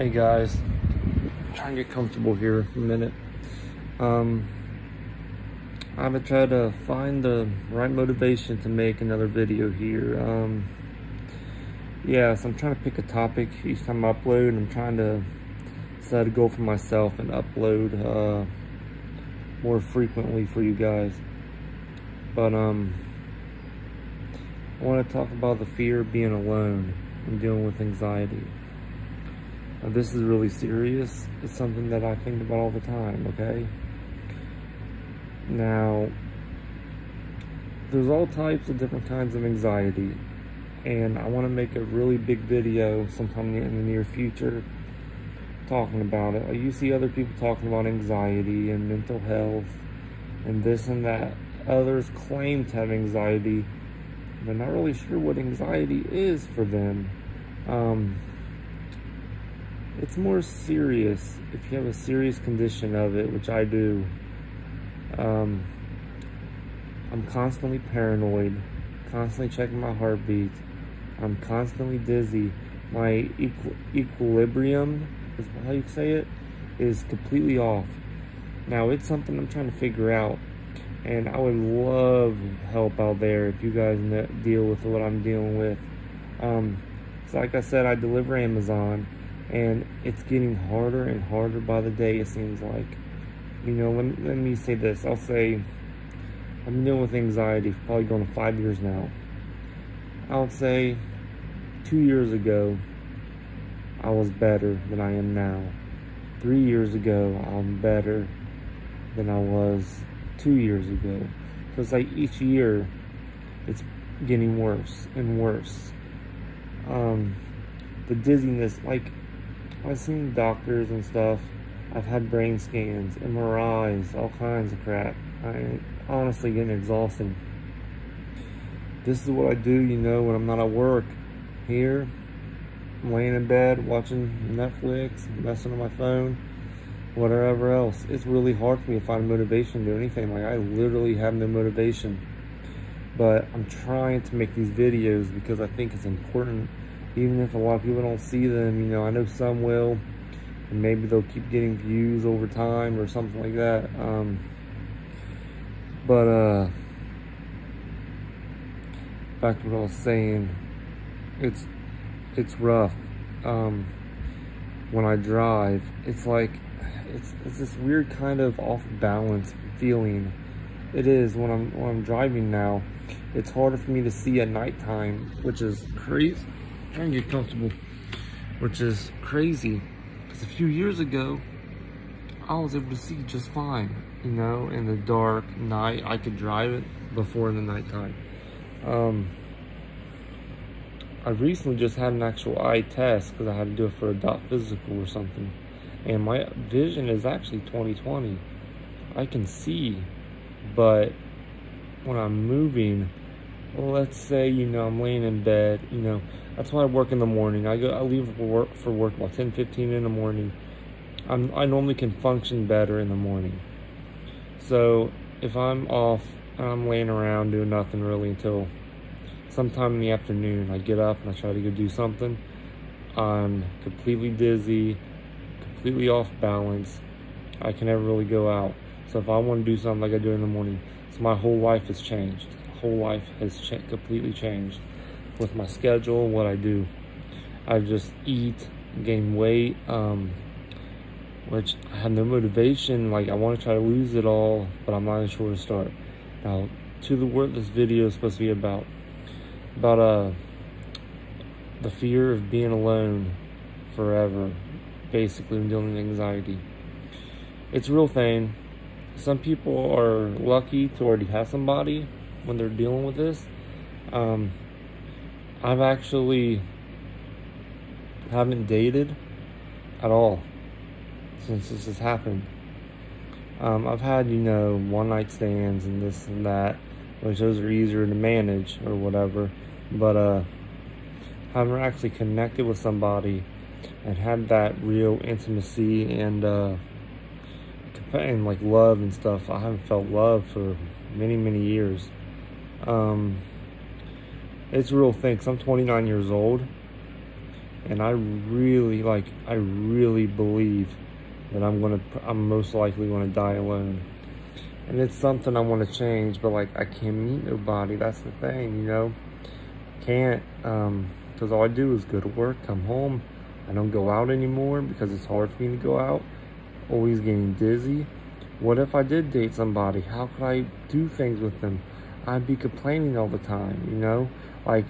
Hey guys, try and get comfortable here for a minute. Um, I'm gonna try to find the right motivation to make another video here. Um, yeah, so I'm trying to pick a topic each time I upload. I'm trying to set a goal for myself and upload uh, more frequently for you guys. But um, I want to talk about the fear of being alone and dealing with anxiety. Now, this is really serious. It's something that I think about all the time, okay? Now, there's all types of different kinds of anxiety, and I want to make a really big video sometime in the near future talking about it. You see other people talking about anxiety and mental health and this and that. Others claim to have anxiety, but not really sure what anxiety is for them. Um, it's more serious if you have a serious condition of it, which I do. Um, I'm constantly paranoid, constantly checking my heartbeat. I'm constantly dizzy. My equ equilibrium, is how you say it, is completely off. Now, it's something I'm trying to figure out. And I would love help out there if you guys deal with what I'm dealing with. Um, so like I said, I deliver Amazon and it's getting harder and harder by the day it seems like. You know let, let me say this i'll say I'm dealing with anxiety for probably going to five years now. I would say two years ago i was better than i am now. Three years ago i'm better than i was two years ago. So it's like each year it's getting worse and worse. Um the dizziness like I've seen doctors and stuff. I've had brain scans, MRIs, all kinds of crap. I honestly getting exhausted. This is what I do, you know, when I'm not at work. Here, I'm laying in bed watching Netflix, messing on my phone, whatever else. It's really hard for me to find motivation to do anything. Like I literally have no motivation. But I'm trying to make these videos because I think it's important even if a lot of people don't see them, you know, I know some will, and maybe they'll keep getting views over time or something like that. Um, but, uh, back to what I was saying, it's, it's rough. Um, when I drive, it's like, it's, it's this weird kind of off balance feeling. It is when I'm, when I'm driving now. It's harder for me to see at nighttime, which is crazy to get comfortable, which is crazy. Because a few years ago, I was able to see just fine. You know, in the dark night, I could drive it before in the nighttime. Um, I recently just had an actual eye test because I had to do it for a dot physical or something. And my vision is actually 20/20. I can see, but when I'm moving, let's say, you know, I'm laying in bed, you know, that's why I work in the morning. I go, I leave for work for work about 10, 15 in the morning. I'm, I normally can function better in the morning. So if I'm off and I'm laying around doing nothing really until sometime in the afternoon, I get up and I try to go do something. I'm completely dizzy, completely off balance. I can never really go out. So if I want to do something like I do in the morning, so my whole life has changed. Whole life has completely changed with my schedule, what I do. I just eat, gain weight, um, which I have no motivation. Like I want to try to lose it all, but I'm not sure where to start. Now, to the word this video is supposed to be about, about uh, the fear of being alone forever, basically dealing with anxiety. It's a real thing. Some people are lucky to already have somebody when they're dealing with this. Um, I've actually haven't dated at all since this has happened. Um, I've had, you know, one night stands and this and that, which those are easier to manage or whatever. But uh, haven't actually connected with somebody and had that real intimacy and uh, and like love and stuff. I haven't felt love for many many years. Um, it's real thing. Cause I'm 29 years old, And I really, like, I really believe that I'm gonna, I'm most likely gonna die alone. And it's something I want to change, but like, I can't meet nobody. That's the thing, you know? Can't, um, because all I do is go to work, come home. I don't go out anymore because it's hard for me to go out. Always getting dizzy. What if I did date somebody? How could I do things with them? I'd be complaining all the time, you know? Like,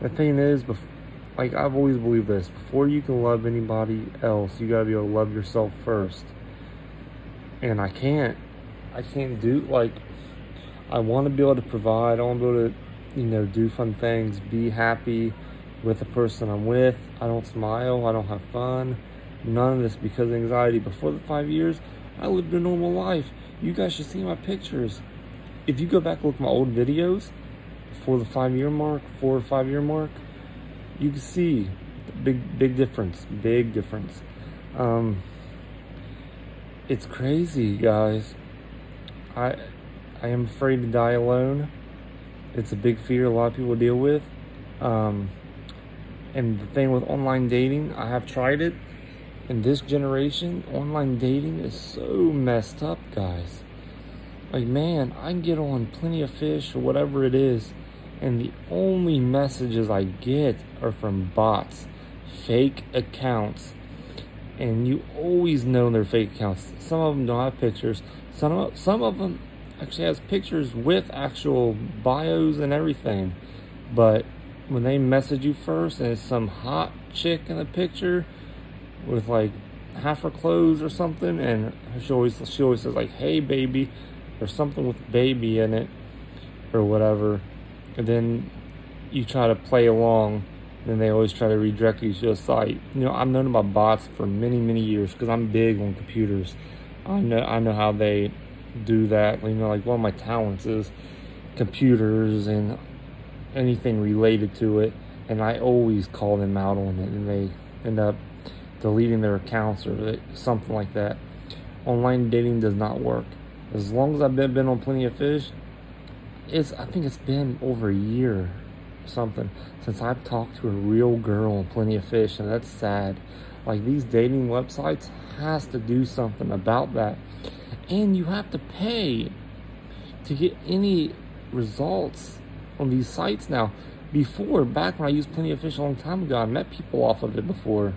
the thing is, like, I've always believed this. Before you can love anybody else, you gotta be able to love yourself first. And I can't. I can't do, like, I want to be able to provide. I want to be able to, you know, do fun things, be happy with the person I'm with. I don't smile. I don't have fun. None of this because of anxiety. Before the five years, I lived a normal life. You guys should see my pictures. If you go back and look at my old videos for the five year mark, four or five year mark, you can see big, big difference. Big difference. Um, it's crazy, guys. I, I am afraid to die alone. It's a big fear a lot of people deal with. Um, and the thing with online dating, I have tried it in this generation, online dating is so messed up, guys. Like, man, I can get on Plenty of Fish or whatever it is, and the only messages I get are from bots, fake accounts. And you always know they're fake accounts. Some of them don't have pictures. Some of, some of them actually has pictures with actual bios and everything. But when they message you first and it's some hot chick in the picture, with like half her clothes or something, and she always she always says like, "Hey, baby," or something with "baby" in it, or whatever. And then you try to play along, then they always try to redirect you to a site. You know, I've known about bots for many many years because I'm big on computers. I know I know how they do that. You know, like one of my talents is computers and anything related to it, and I always call them out on it, and they end up deleting their accounts or something like that. Online dating does not work. As long as I've been, been on Plenty of Fish, it's I think it's been over a year something since I've talked to a real girl on Plenty of Fish, and that's sad. Like these dating websites has to do something about that, and you have to pay to get any results on these sites now. Before, back when I used Plenty of Fish a long time ago, I met people off of it before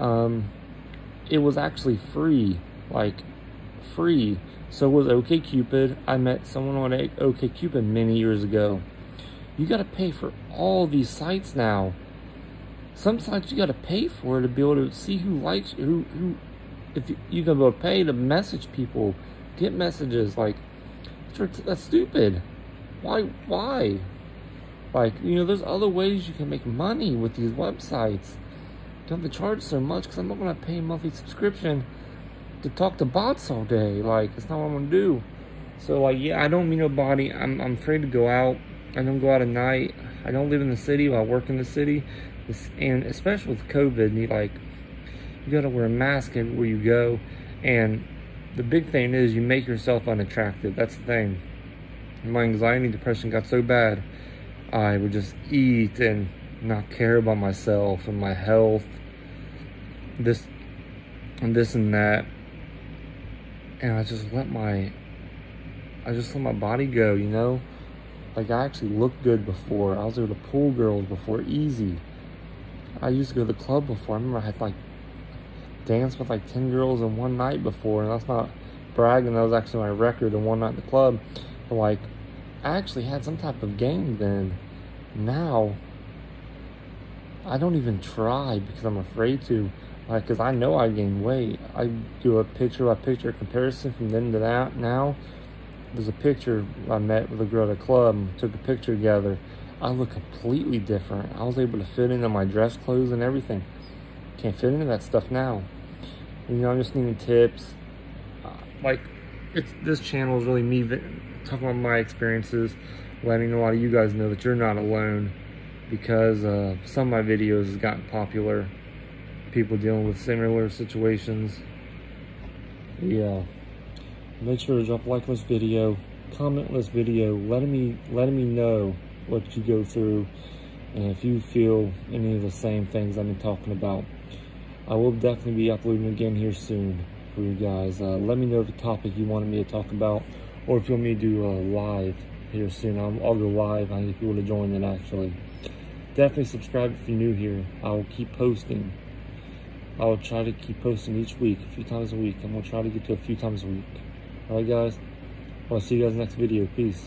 um, it was actually free, like free. So was OKCupid. I met someone on OKCupid many years ago. You got to pay for all these sites now. Some sites you got to pay for to be able to see who likes who who. If you, you can to pay to message people, get messages like that's stupid. Why why? Like you know, there's other ways you can make money with these websites don't have to charge so much because I'm not going to pay a monthly subscription to talk to bots all day. Like, it's not what I'm to do. So, like, yeah, I don't meet nobody. I'm, I'm afraid to go out. I don't go out at night. I don't live in the city, I work in the city. And especially with COVID, you like, you got to wear a mask everywhere you go. And the big thing is you make yourself unattractive. That's the thing. My anxiety and depression got so bad, I would just eat and not care about myself and my health this and this and that and I just let my I just let my body go, you know? Like I actually looked good before. I was able to pull girls before easy. I used to go to the club before. I remember I had like danced with like 10 girls in one night before, and that's not bragging, that was actually my record in one night in the club. But like I actually had some type of game then. Now I don't even try because I'm afraid to. Like, because I know I gained weight. I do a picture by picture comparison from then to that now. There's a picture I met with a girl at a club and took a picture together. I look completely different. I was able to fit into my dress clothes and everything. Can't fit into that stuff now. You know, I'm just needing tips. Uh, like, it's this channel is really me talking about my experiences, letting a lot of you guys know that you're not alone because uh, some of my videos has gotten popular people dealing with similar situations. Yeah. Make sure to drop a like on this video, comment on this video, letting me letting me know what you go through. And if you feel any of the same things I've been talking about, I will definitely be uploading again here soon for you guys. Uh, let me know the topic you wanted me to talk about, or if you want me to do a live here soon. I'll, I'll go live. I need people to join in actually. Definitely subscribe if you're new here. I will keep posting. I will try to keep posting each week, a few times a week. I'm gonna try to get to a few times a week. All right, guys. I'll see you guys next video. Peace.